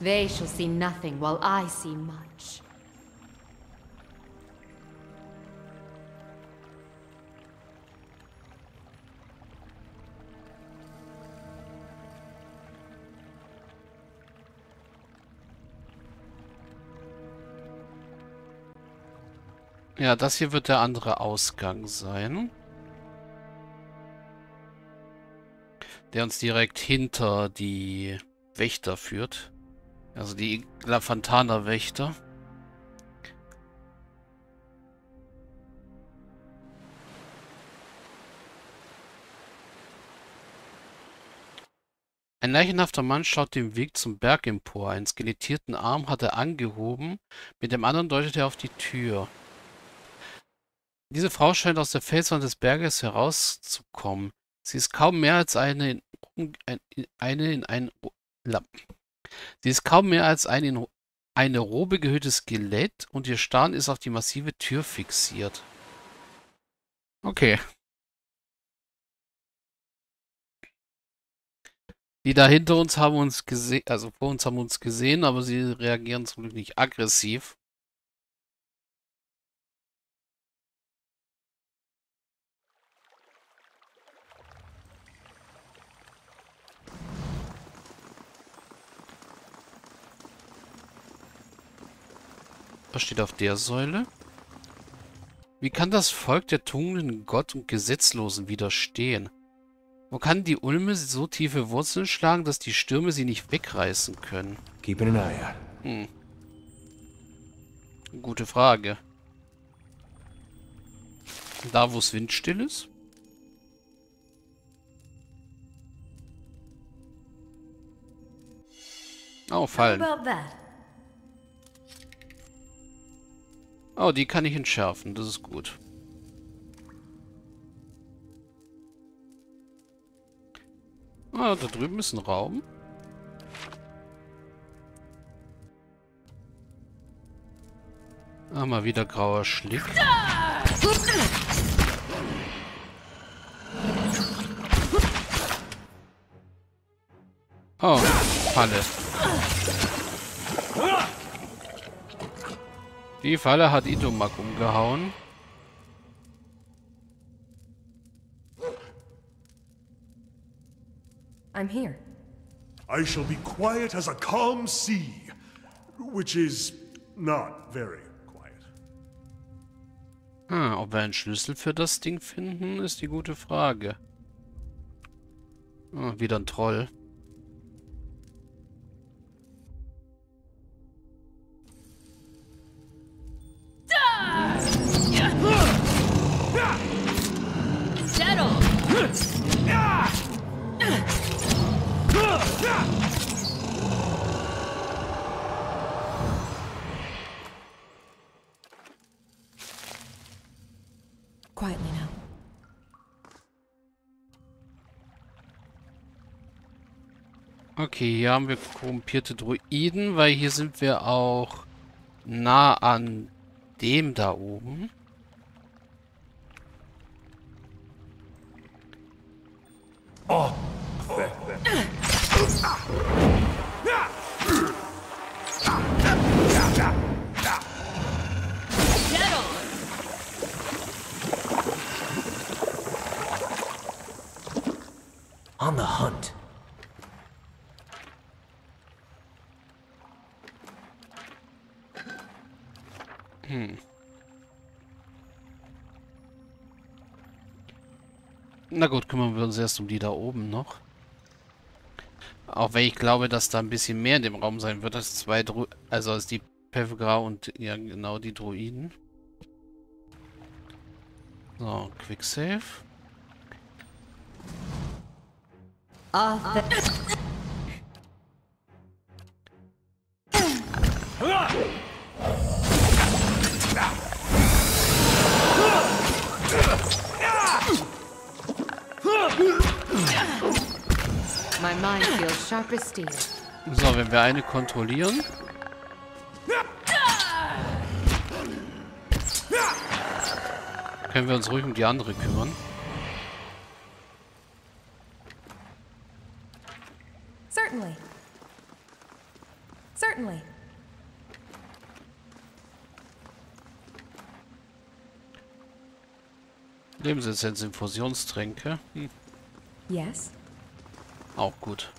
They shall see nothing while I see much. Ja, das hier wird der andere Ausgang sein. Der uns direkt hinter die Wächter führt. Also die La Fontana Wächter. Ein leichenhafter Mann schaut den Weg zum Berg empor. Einen skelettierten Arm hat er angehoben, mit dem anderen deutet er auf die Tür. Diese Frau scheint aus der Felswand des Berges herauszukommen. Sie ist kaum mehr als eine in, eine in ein Sie ist kaum mehr als ein in eine Robe gehüllte Skelett und ihr Starn ist auf die massive Tür fixiert. Okay. Die da hinter uns haben uns gesehen, also vor uns haben uns gesehen, aber sie reagieren zum Glück nicht aggressiv. Was steht auf der Säule? Wie kann das Volk der tugenden Gott und Gesetzlosen widerstehen? Wo kann die Ulme so tiefe Wurzeln schlagen, dass die Stürme sie nicht wegreißen können? Keeping an eye out. Hm. Gute Frage. Da, wo es windstill ist? Oh, fallen. Oh, die kann ich entschärfen. Das ist gut. Ah, da drüben ist ein Raum. Ah, mal wieder grauer Schlick. Oh, Falle. Die Falle hat Itomak umgehauen. I'm here. I shall be quiet as a calm sea, which is not very quiet. Ah, ob wir einen Schlüssel für das Ding finden, ist die gute Frage. Ah, wieder ein Troll. Okay, hier haben wir korrumpierte Druiden, weil hier sind wir auch nah an dem da oben. Oh. On the hunt. Na gut, kümmern wir uns erst um die da oben noch. Auch wenn ich glaube, dass da ein bisschen mehr in dem Raum sein wird als zwei Dru also als die Pevgra und ja genau die Druiden. So, Quicksave. Arthur. My So, wenn wir eine kontrollieren. Können wir uns ruhig um die andere kümmern. Certainly. Certainly. Lebensessenz, Infusionstränke. Hm, Yes? Auch gut.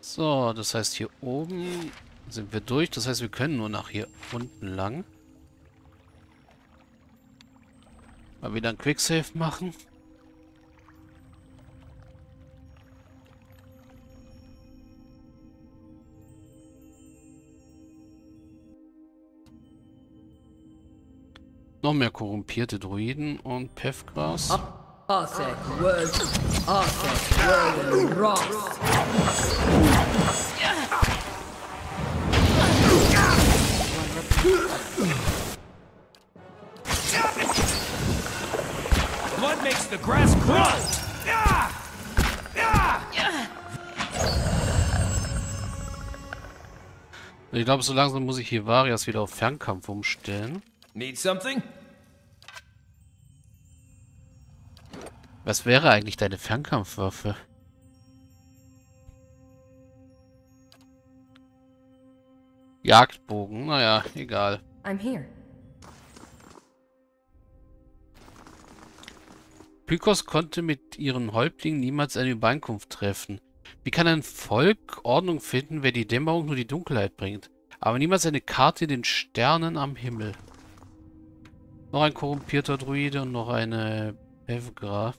So, das heißt hier oben sind wir durch. Das heißt, wir können nur nach hier unten lang. Mal wieder ein Quicksave machen. Noch mehr korrumpierte Druiden und wrath. Blood makes the grass grow! Ich glaube, so langsam muss ich hier Varias wieder auf Fernkampf umstellen. Need something? Was wäre eigentlich deine Fernkampfwaffe? Jagdbogen, naja, egal. I'm here. Pykos konnte mit ihren Häuptlingen niemals eine Übereinkunft treffen. Wie kann ein Volk Ordnung finden, wer die Dämmerung nur die Dunkelheit bringt? Aber niemals eine Karte den Sternen am Himmel. Noch ein korrumpierter Druide und noch eine Pevgra.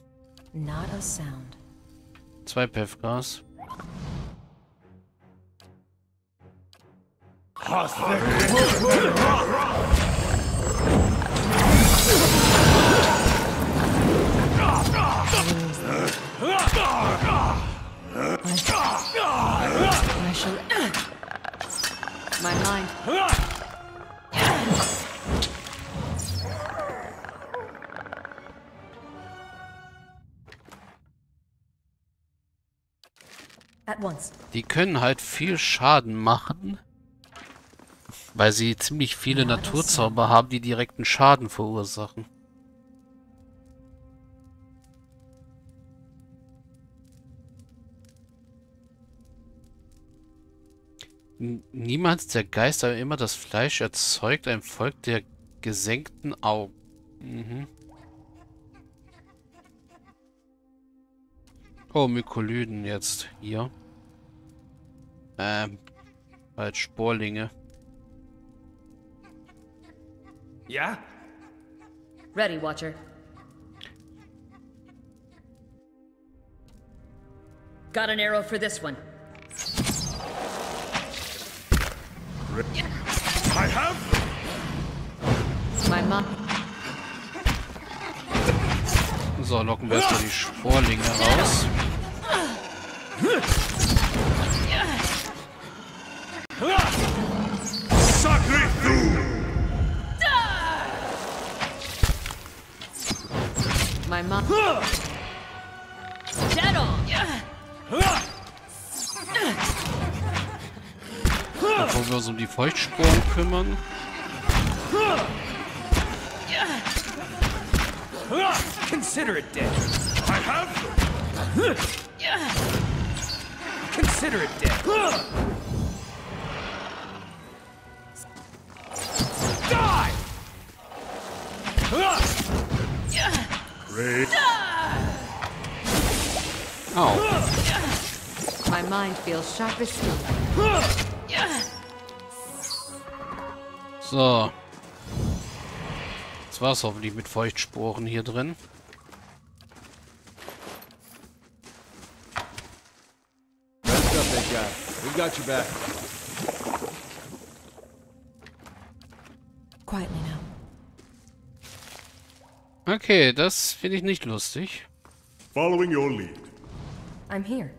Not a sound. Zwei shall... My mind... Die können halt viel Schaden machen. Weil sie ziemlich viele Naturzauber haben, die direkten Schaden verursachen. Niemals der Geist, aber immer das Fleisch erzeugt ein Volk der gesenkten Augen. Mhm. Oh, Mykolyden jetzt hier. Ähm, halt Sporlinge. Yeah? Ready, Watcher. Got an arrow for this one. I have My mind... So, locken wir erstmal die Sporlinge raus. Bevor wir uns um die Feuchtsporen kümmern. Consider it dead. I have Consider it dead. Die! Ray. Oh, My mind feels sharp as steel. So. Das war's hoffentlich mit Feuchtsporen hier drin. Okay, das finde ich nicht lustig. Following your lead. I'm here.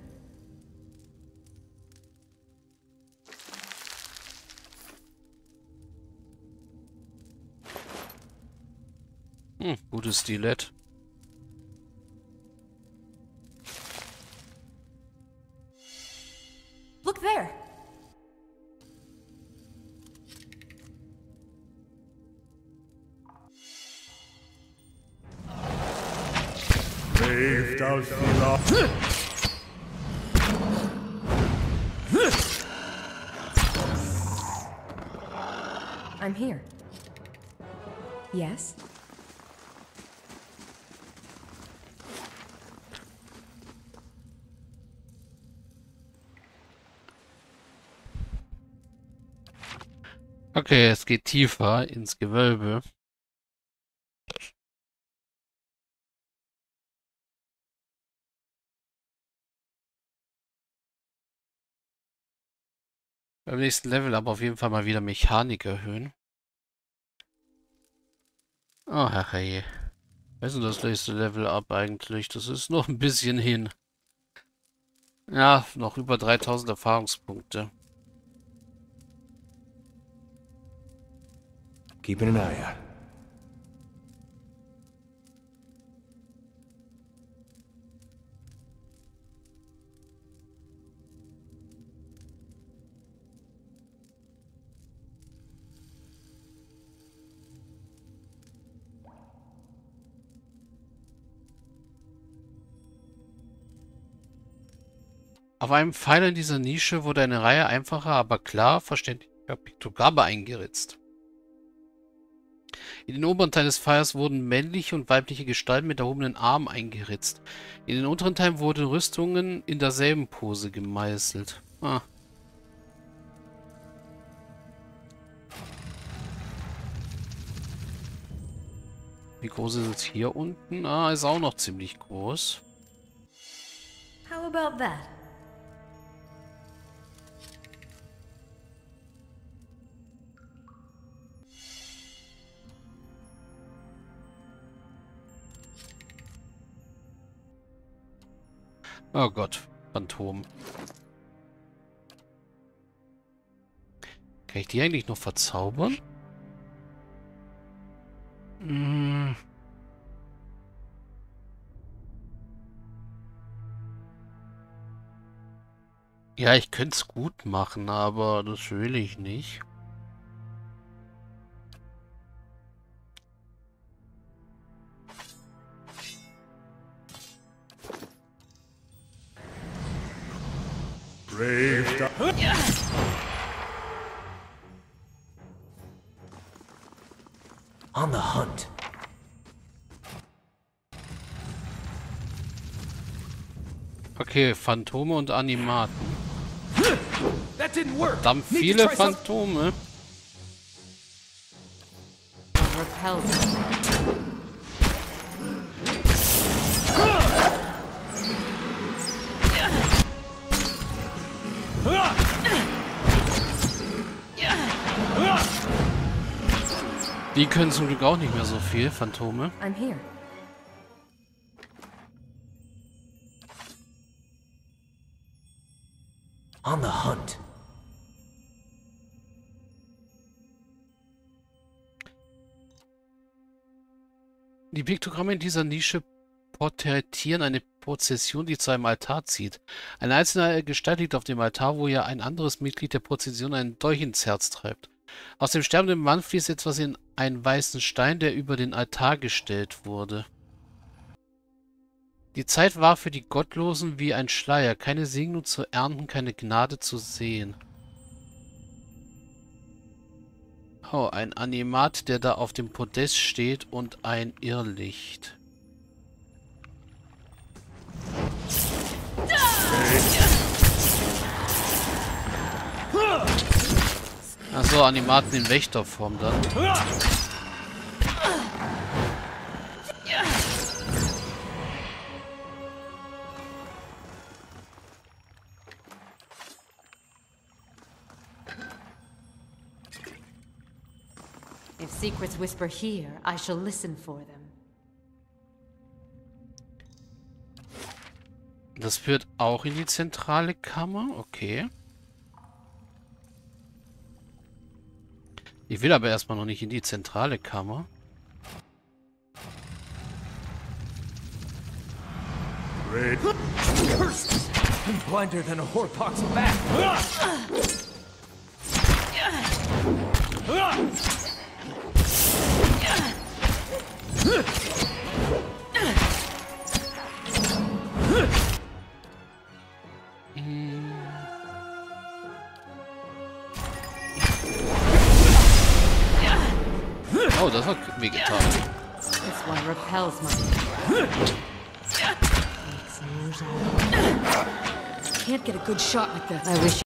Hm, gutes Stilett. Look there. Saved I'm here. Yes? Okay, es geht tiefer ins Gewölbe. Beim nächsten Level aber auf jeden Fall mal wieder Mechanik erhöhen. Oh, herrje. Was ist denn das nächste Level ab eigentlich? Das ist noch ein bisschen hin. Ja, noch über 3000 Erfahrungspunkte. Keeping an eye out. Auf einem Pfeiler in dieser Nische wurde eine Reihe einfacher, aber klar verständlicher Piktogramme eingeritzt. In den oberen Teil des Pfeilers wurden männliche und weibliche Gestalten mit erhobenen Armen eingeritzt. In den unteren Teilen wurden Rüstungen in derselben Pose gemeißelt. Ah. Wie groß ist es hier unten? Ah, ist auch noch ziemlich groß. How about that? Oh Gott, Phantom. Kann ich die eigentlich noch verzaubern? Hm. Ja, ich könnte es gut machen, aber das will ich nicht. Brave On the hunt. Okay, Phantome und Animaten. Verdammt viele Phantome. Die können zum Glück auch nicht mehr so viel, Phantome. I'm here. On the hunt. Die Piktogramme in dieser Nische porträtieren eine Prozession, die zu einem Altar zieht. Eine einzelne Gestalt liegt auf dem Altar, wo ja ein anderes Mitglied der Prozession einen Dolch ins Herz treibt. Aus dem sterbenden Mann fließt etwas in einen weißen Stein, der über den Altar gestellt wurde. Die Zeit war für die Gottlosen wie ein Schleier, keine Segnung zu ernten, keine Gnade zu sehen. Oh, ein Animat, der da auf dem Podest steht und ein Irrlicht. Achso, Animaten in Wächterform dann. If secrets whisper here, I shall listen for them. Das führt auch in die zentrale Kammer. Okay. Ich will aber erstmal noch nicht in die zentrale Kammer. Great. I'm blinder than a whorepox bat. Oh, das hat wehgetan. This one repels my. Makes. Can't get a good shot like this. I wish